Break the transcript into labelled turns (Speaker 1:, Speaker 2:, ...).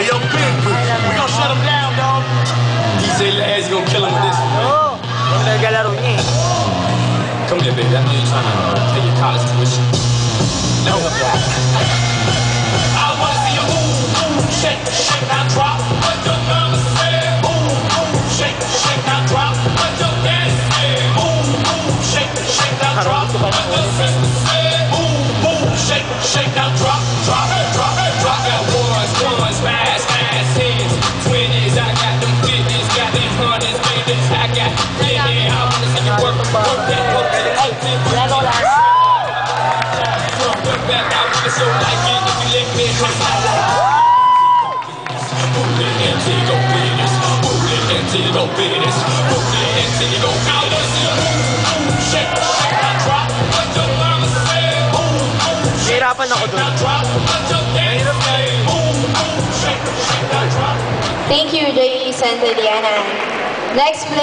Speaker 1: Hey, yo, Big, we gonna shut him down, dog. DJ Laz gonna kill him with this one.
Speaker 2: Oo. Yung naglalaro niya eh.
Speaker 1: Come here, baby. I know you're trying to pay your college tuition. Let I got. I wanna see you work, work that, work that.
Speaker 2: Lang.
Speaker 1: Look back, I wanna show like it if you I move, shake, shake, now drop. Drop. Shake, shake, drop.
Speaker 3: Thank you. Santillana. Next, play.